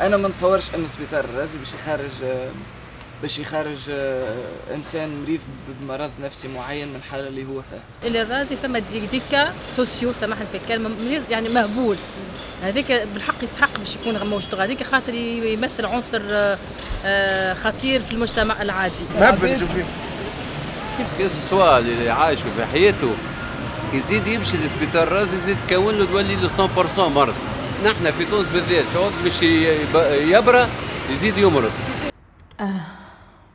أنا ما نتصورش ان سبيطار الرازي باش يخرج باش يخرج انسان مريض بمرض نفسي معين من الحاله اللي هو فيها. اللي الرازي فما ديك ديكا سوسيو سامحني في الكلمة مريض يعني مهبول هذيك بالحق يستحق باش يكون موجود هذيك خاطر يمثل عنصر آه، خطير في المجتمع العادي. مهبل شوفي. كيس سوا اللي عايشه في حياته يزيد يمشي لسبيطار الرازي يزيد تكون له تولي له 100% مرض. نحن في تونس بالذات شعوب باش يبرى يزيد يمرض. آه.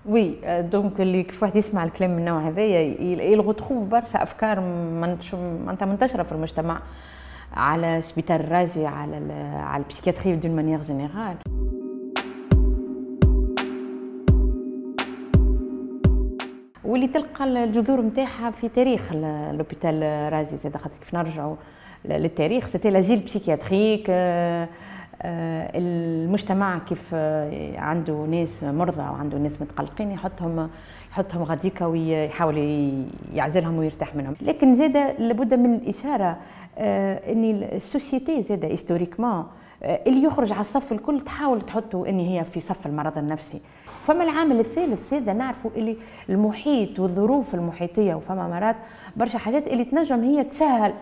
oui donc اللي كيف واحد يسمع الكلام من النوع هذايا il retrouve برشا أفكار معناتها منتشرة في المجتمع على سبيطار الرازي على على ال psychiatrie d'une manière générale واللي تلقى الجذور نتاعها في تاريخ l'hôpital رازي زاد خاطر كيف نرجعوا للتاريخ. c'était l'asile psychiatrique آه، المجتمع كيف آه، عنده ناس مرضى وعنده ناس متقلقين يحطهم يحطهم غاديكا ويحاول يعزلهم ويرتاح منهم. لكن زاد لابد من الإشارة آه، ان ال société زاد historiquement اللي يخرج على الصف الكل تحاول تحطه ان هي في صف المرض النفسي. فما العامل الثالث زاد نعرفوا اللي المحيط والظروف المحيطية وفما مرات برشا حاجات اللي تنجم هي تسهل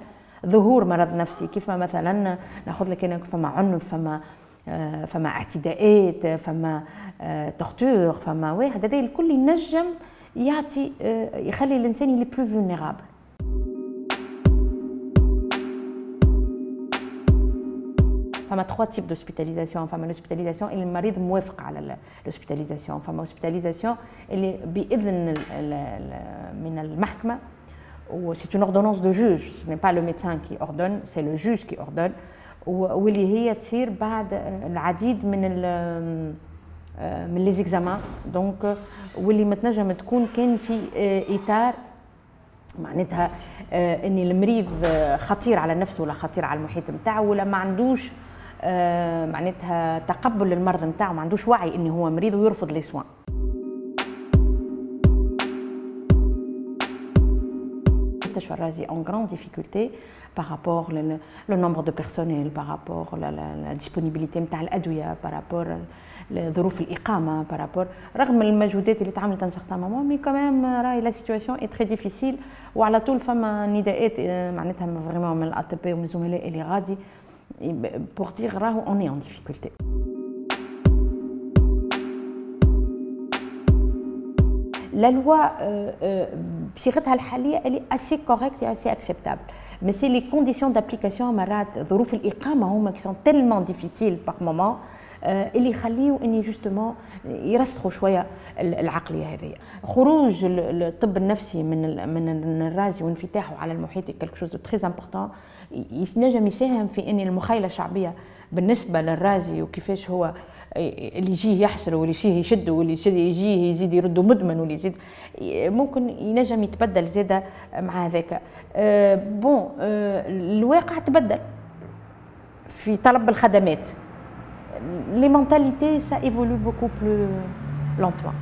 ظهور مرض نفسي. كيف ما مثلا نأخذ لك أنا فما عنف فما آه، فما اعتداءات فما torture آه، فما واحد. هذا الكل ينجم يعطي آه، يخلي الإنسان اللي plus vulnérable فما trois types d'hospitalisation فما l'hospitalisation اللي المريض موافق على l'hospitalisation فما hospitalisation اللي بإذن من المحكمة c'est une ordonnance de juge ce n'est pas le médecin qui ordonne c'est le juge qui ordonne. واللي هي تصير بعد العديد من من les examens donc واللي متنجم تكون كان في اطار معناتها ان المريض خطير على نفسه ولا خطير على المحيط نتاعو ولا ما عندوش معناتها تقبل للمرض نتاعو ما عندوش وعي انه هو مريض ويرفض لي سوان المستشفى الرازي en grande difficulté par rapport le, le nombre de personnel par rapport la, la, la disponibilité نتاع الادويه par rapport ظروف الاقامه par rapport رغم المجهودات اللي تعملت ان سارتان مومون مي كمان راهي لا سيتواسيون اي تري ديفيسيل وعلى طول فما نداءات معناتها فريمون من الاطباء ومن الزملاء اللي غادي بور دير راهو اون en difficulté Euh, euh, elle est assez correcte et assez acceptable. Mais c'est les conditions d'application مرات ظروف الإقامة هما qui sont tellement difficiles par moment اللي يخليوا اني جوستومون يرسخوا شوية العقليه هذه خروج الطب النفسي من من الرازي وانفتاحه على المحيط كلك شوز تري امبورتون ينجم يساهم في ان المخيله الشعبية بالنسبة للرازي وكيفاش هو اللي يجيه يحسر واللي يجيه يشد واللي يجيه يزيد يرده مدمن واللي يزيد. ممكن ينجم يتبدل زاده مع هذاك. أه bon أه الواقع تبدل في طلب الخدمات. les mentalités ça évolue beaucoup plus lentement